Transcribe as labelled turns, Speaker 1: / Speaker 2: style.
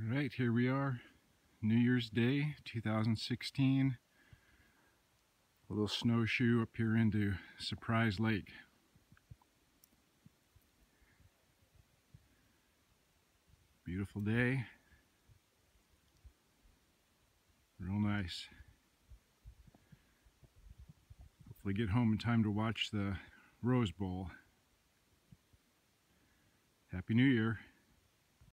Speaker 1: All right, here we are, New Year's Day 2016. A little snowshoe up here into Surprise Lake. Beautiful day. Real nice. Hopefully get home in time to watch the Rose Bowl. Happy New Year.